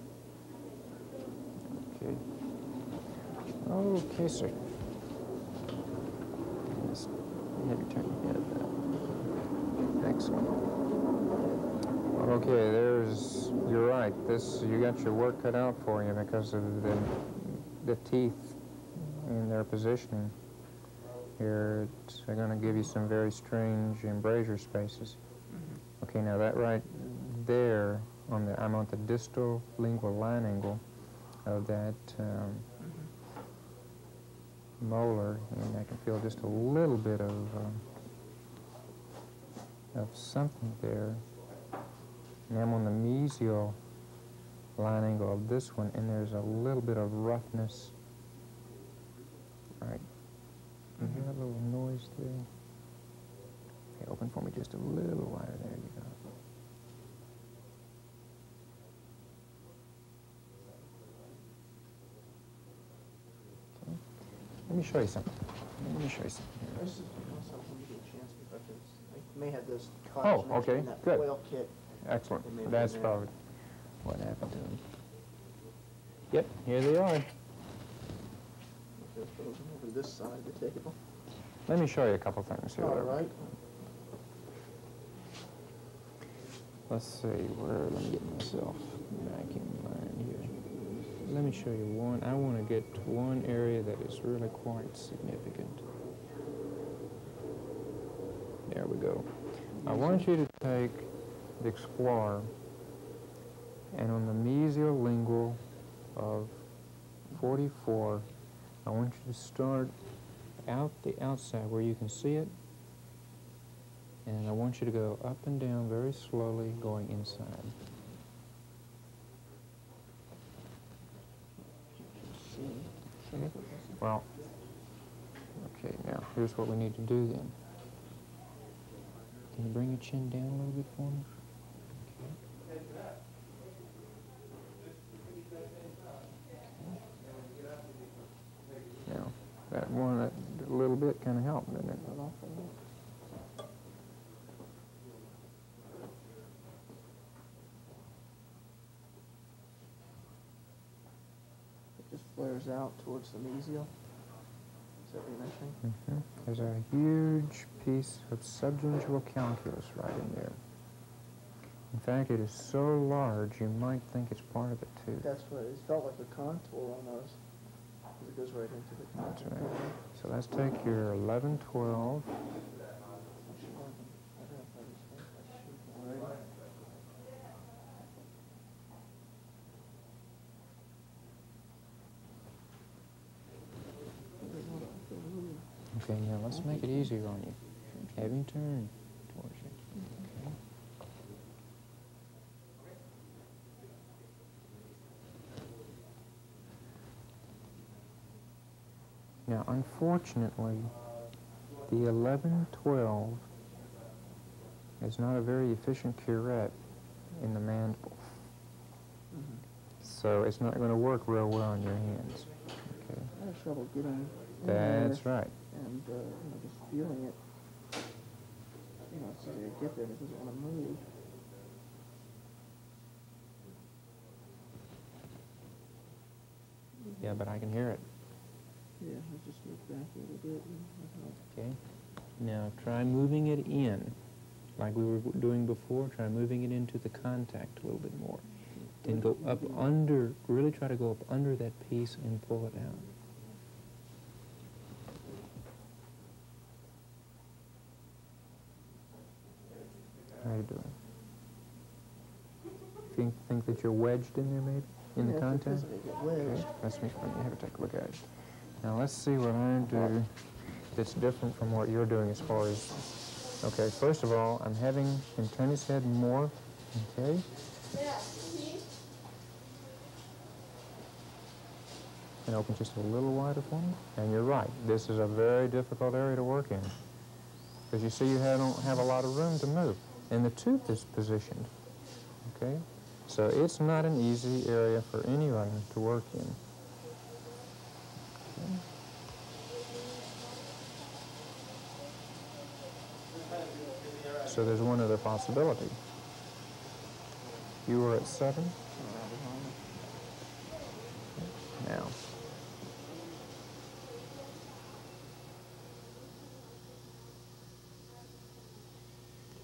Okay. Okay, sir. Just have you turn your head that. Excellent. Okay, there's, you're right, this, you got your work cut out for you because of the, the teeth in their position. Here, it's going to give you some very strange embrasure spaces. Okay, now that right there, on the, I'm on the distal lingual line angle of that um, molar, and I can feel just a little bit of um, of something there. And I'm on the mesial line angle of this one, and there's a little bit of roughness. Right. You hear that little noise there? Okay, open for me just a little wider. There you go. Okay. Let me show you something. Let me show you something. here. This is, you something you get a chance because I may have this Oh, okay, in that good. foil kit. Excellent. It may have That's probably what happened to them. Yep, here they are. Over this side of the table. Let me show you a couple things here. All right. Let's see, where, let me get myself back in. Let me show you one, I want to get to one area that is really quite significant. There we go. I want you to take the Explorer and on the mesial lingual of 44, I want you to start out the outside where you can see it and I want you to go up and down very slowly, going inside. Okay. Well, okay, now here's what we need to do then. Can you bring your chin down a little bit for me? Now, that one, that little bit kind of helped, didn't it? It just flares out towards the mesial. Is that what you're mentioning? Mhm. There's a huge piece of subgingival calculus right in there. In fact, it is so large you might think it's part of it too. That's what, it felt like a contour on those. 'cause It goes right into the That's contour. right. So let's take your 11, 12. Okay, now let's make it easier on you. Have him turn towards you. Okay. Now, unfortunately, the 1112 is not a very efficient curette in the mandible. So it's not going to work real well in your hands. Okay. I had trouble getting in there That's right. and, uh, you know, just feeling it. You know, it's easy to get there, but it doesn't want to move. Yeah, but I can hear it. Yeah, I just moved back a little bit. Okay. Now try moving it in, like we were doing before. Try moving it into the contact a little bit more. Then go up under, really try to go up under that piece and pull it out. How you doing? Think, think that you're wedged in there maybe? In Yeah, the I think contact? physically get wedged. Okay, let's make, let me have a take a look at it. Now let's see what I do that's different from what you're doing as far as, okay, first of all, I'm having him turn his head more, okay? Yeah. And open just a little wider for me. And you're right, this is a very difficult area to work in. Because you see you have, don't have a lot of room to move. And the tooth is positioned, okay? So it's not an easy area for anyone to work in. So there's one other possibility. You were at seven? Now.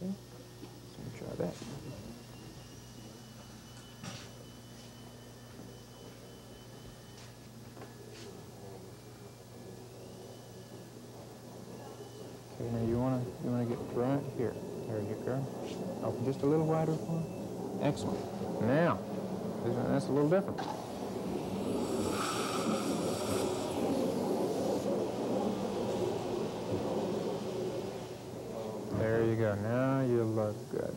Okay, so let me try that. Okay, now you wanna you wanna get right here. There you go. Open just a little wider for me. Excellent. Now, this one- that's a little different. go. Now you look good.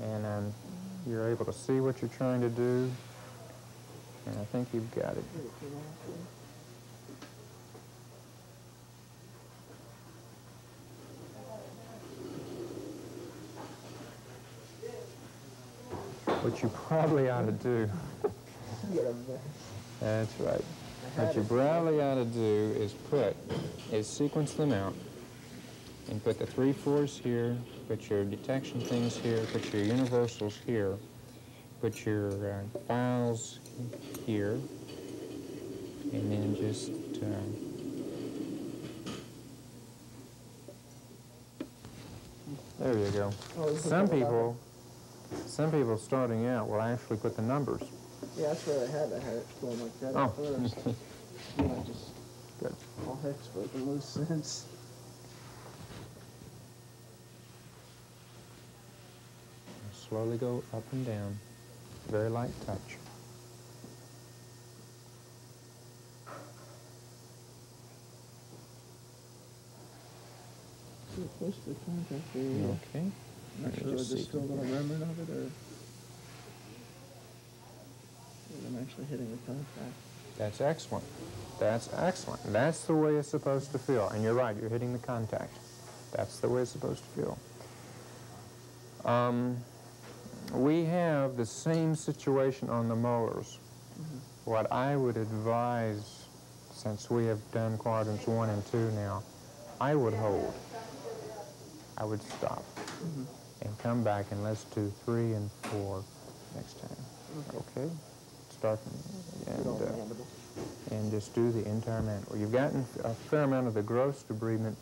And um, you're able to see what you're trying to do. And I think you've got it. What you probably ought to do, [LAUGHS] that's right. What you probably ought to do is put, is sequence them out and put the three fours here, put your detection things here, put your universals here, put your uh, files here, and then just uh, there you go. Oh, Some people, some people starting out will actually put the numbers. Yeah, that's where I had. I had it going like that Oh. at first. [LAUGHS] I just Good. all heck's broken loose since. Slowly go up and down. Very light touch. See, push the contact area. Okay. I'm not sure just there's still a little remnant of it or I'm actually hitting the contact. That's excellent. That's excellent. That's the way it's supposed to feel. And you're right, you're hitting the contact. That's the way it's supposed to feel. Um, we have the same situation on the molars. What I would advise, since we have done quadrants one and two now, I would hold. I would stop and come back and let's do three and four next time. Okay? Start and, uh, and just do the entire mandible. You've gotten a fair amount of the gross debridement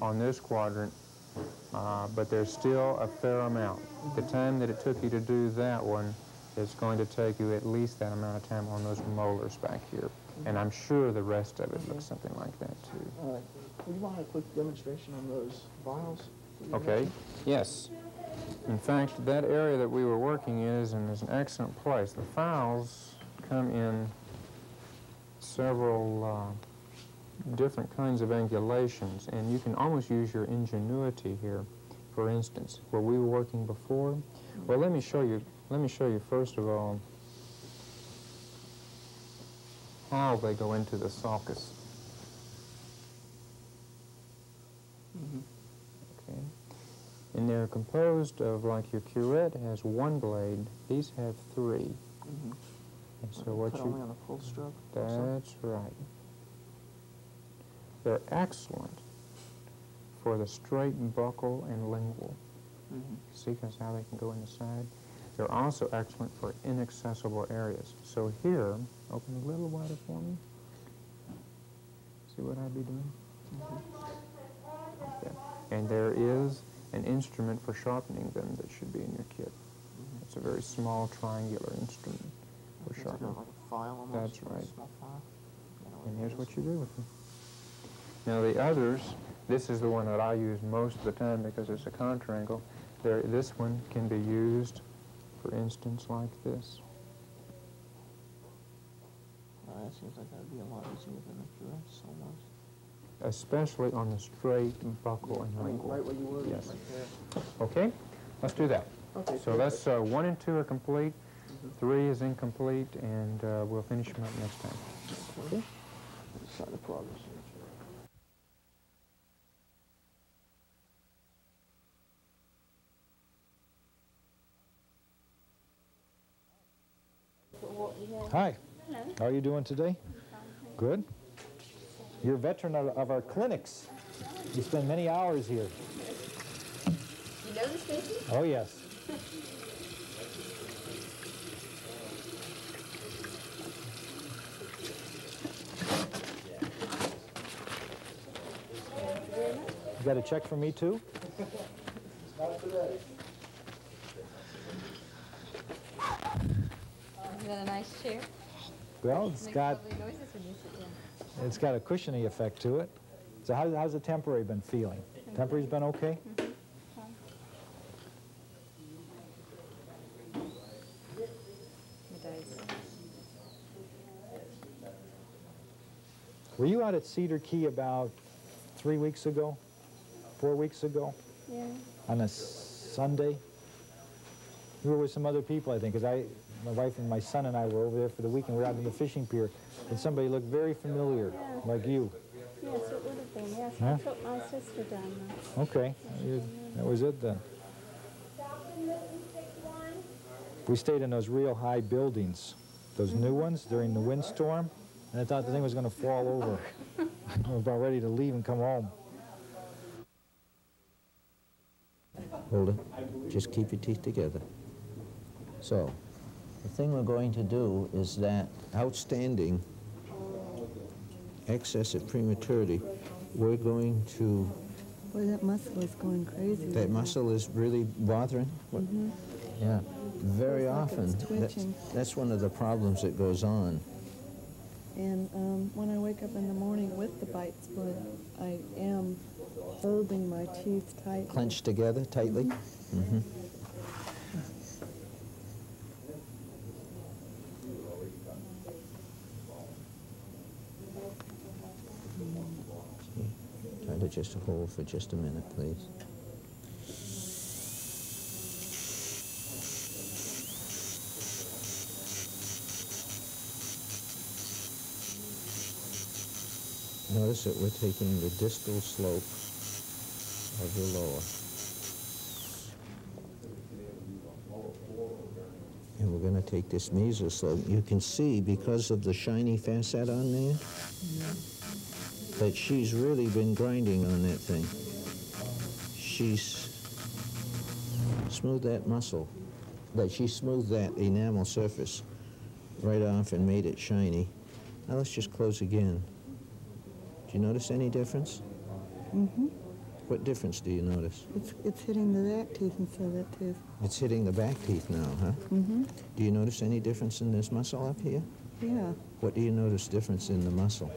on this quadrant, uh, but there's still a fair amount. The time that it took you to do that one is going to take you at least that amount of time on those molars back here. And I'm sure the rest of it looks something like that too. All right. Would you want a quick demonstration on those files? Okay, mentioned? yes. In fact, that area that we were working in is, in, is an excellent place. The files come in several uh, different kinds of angulations, and you can almost use your ingenuity here. For instance, where we were working before, well, let me show you, let me show you first of all how they go into the sulcus. Okay. And they're composed of, like your curette has one blade, these have three. Mhm. And so what you? Only on a full stroke. That's right. They're excellent for the straight buccal and lingual. Mhm. See because how they can go in the side? They're also excellent for inaccessible areas. So here, open a little wider for me. See what I'd be doing? That. And there is an instrument for sharpening them that should be in your kit. It's a very small triangular instrument for sharpening. like a file almost? That's a right. Small file? Know And here's what you do with them. Now the others, this is the one that I use most of the time because it's a contrangle. There, this one can be used, for instance, like this. Uh, that seems like that'd be a lot easier than the curettes almost. Especially on the straight buccal and I mean, lingual. right where you were, Yes. right there. Okay, let's do that. Okay, So that's uh, one and two are complete, three is incomplete, and uh, we'll finish them up next time. Okay? Sign the progress. Hi. Hello. How are you doing today? Good. You're a veteran of, of our clinics. You spend many hours here. You know this, Stacy? Oh, yes. You got a check for me, too? Not today. That a nice chair? Well, it's Makes got, noises when you sit down. it's got a cushiony effect to it. So how, how's the temporary been feeling? Temporary's been okay? It does. Were you out at Cedar Key about three weeks ago, four weeks ago, Yeah. on a Sunday. You were with some other people, I think, because I, my wife and my son and I were over there for the weekend. We were out on the fishing pier, and somebody looked very familiar, Yeah. like you. Yes, it would have been. Yes, Huh? that's what my sister done. Okay, you- that was it then. We stayed in those real high buildings, those new mm-hmm. ones during the windstorm, and I thought the thing was going to fall over. [LAUGHS] I was about ready to leave and come home. Hold it. Just keep your teeth together. So, the thing we're going to do is that outstanding excess of prematurity, we're going to, Boy, that muscle is going crazy. that right now. muscle is really bothering? What- Mhm. Yeah, very like often. it's that's- twitching. That's one of the problems that goes on. And um, when I wake up in the morning with the bite split, I am holding my teeth tight. Clenched together tightly? Mhm. Try to just hold for just a minute, please. Notice that we're taking the distal slope of the lower. And we're going to take this mesoslope. slope. You can see, because of the shiny facet on there, that she's really been grinding on that thing. She's smoothed that muscle, that she smoothed that enamel surface right off and made it shiny. Now let's just close again. Do you notice any difference? Mm-hmm. What difference do you notice? It's, it's hitting the back teeth instead of that tooth. It's hitting the back teeth now, huh? Mm-hmm. Do you notice any difference in this muscle up here? Yeah. What do you notice difference in the muscle?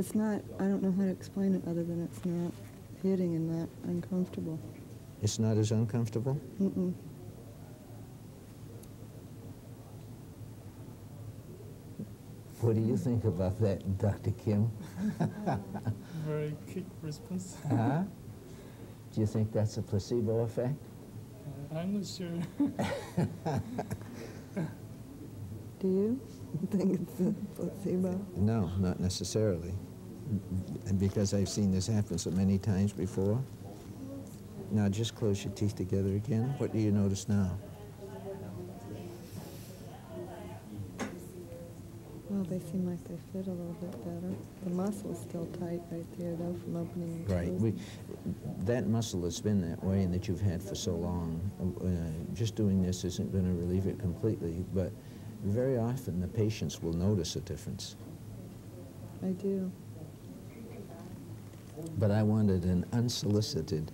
It's not, I don't know how to explain it other than it's not hitting and not uncomfortable. It's not as uncomfortable? Mm-mm. What do you think about that, Dr. Kim? [LAUGHS] Very quick response. [LAUGHS] huh? Do you think that's a placebo effect? Uh, I'm not sure. [LAUGHS] Do you think it's a placebo? No, not necessarily. And Because I've seen this happen so many times before. Now just close your teeth together again. What do you notice now? Well, they seem like they fit a little bit better. The muscle is still tight right there, though, from opening and Right. We, that muscle that's been that way and that you've had for so long, uh, just doing this isn't going to relieve it completely, but very often the patients will notice a difference. I do. But I wanted an unsolicited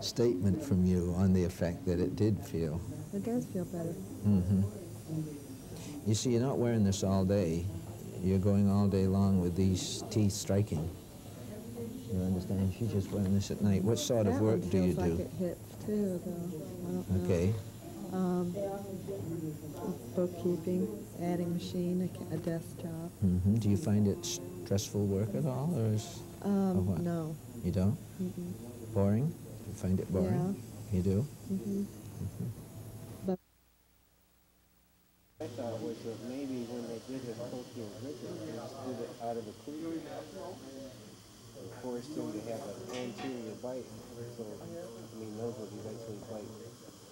statement from you on the effect that it did feel. It does feel better. Mm-hmm. You see, you're not wearing this all day. You're going all day long with these teeth striking. You understand? She's just wearing this at night. What sort of work do you like do? it hits too, though. I don't know. Okay. Um, bookkeeping, adding machine, a, a desk job. Mm -hmm. Do you find it stressful work at all, or is or Um, what? no. You don't? Mm-mm. Boring? You find it boring? You do? Mm-hmm. But I thought was that maybe when they did the Tokyo Ribbon, they just did it out of occlusion. And forced them to have an anterior bite, so, I mean, those would eventually bite,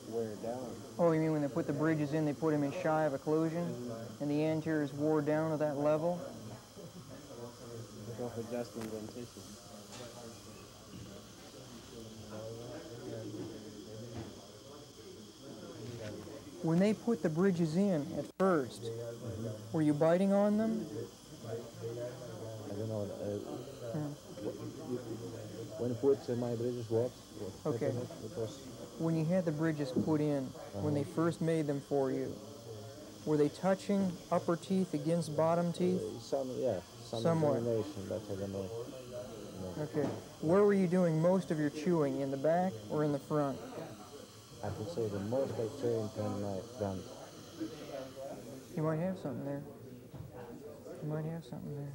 wear down. Oh, you mean when they put the bridges in, they put them in shy of occlusion, and the anteriors wore down to that level? Self-adjusting dentition. When they put the bridges in at first, were you biting on them? I don't know. Uh, when put uh, my bridges what? what Okay. happened? It was When you had the bridges put in, when they first made them for you, were they touching upper teeth against bottom teeth? some, yeah, some Somewhere. examination, but I don't. No. Okay. Where were you doing most of your chewing? In the back or in the front? I would say the most I chewing in my front. You might have something there. You might have something there.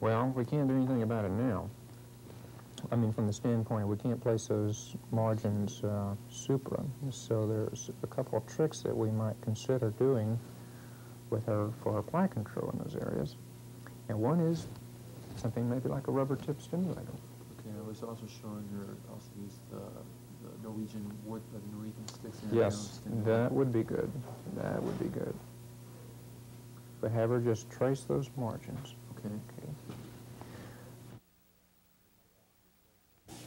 Well, we can't do anything about it now. I mean, from the standpoint, we can't place those margins uh, supra. So there's a couple of tricks that we might consider doing with her for her plaque control in those areas. And one is something maybe like a rubber tip stimulator. Okay, I was also showing her also use the, the Norwegian wood, the Norwegian sticks. in Yes, that would be good. That would be good. But have her just trace those margins. Okay. Okay.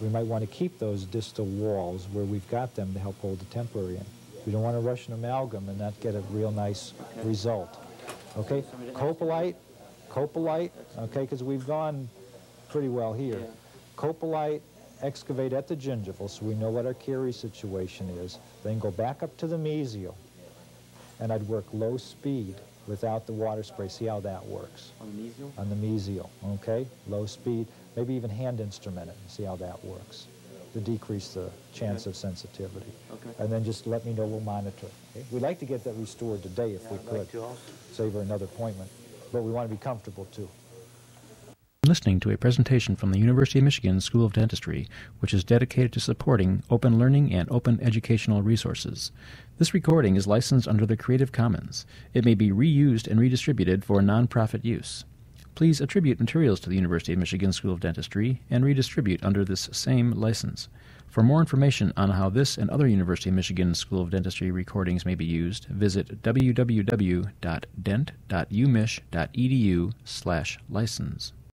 We might want to keep those distal walls where we've got them to help hold the temporary in. We don't want to rush an amalgam and not get a real nice result. Okay? Copalite, copalite, okay, because we've gone pretty well here. Copalite, excavate at the gingival so we know what our caries situation is. Then go back up to the mesial. And I'd work low speed without the water spray. See how that works. On the mesial? On the mesial, okay? Low speed, maybe even hand instrument it and see how that works to decrease the chance of sensitivity. Okay. And then just let me know, we'll monitor. Okay? We'd like to get that restored today if we I'd could. like. Save her another appointment. But we want to be comfortable too. Listening to a presentation from the University of Michigan School of Dentistry, which is dedicated to supporting open learning and open educational resources. This recording is licensed under the Creative Commons. It may be reused and redistributed for nonprofit use. Please attribute materials to the University of Michigan School of Dentistry and redistribute under this same license. For more information on how this and other University of Michigan School of Dentistry recordings may be used, visit www.dent.umich.edu/license.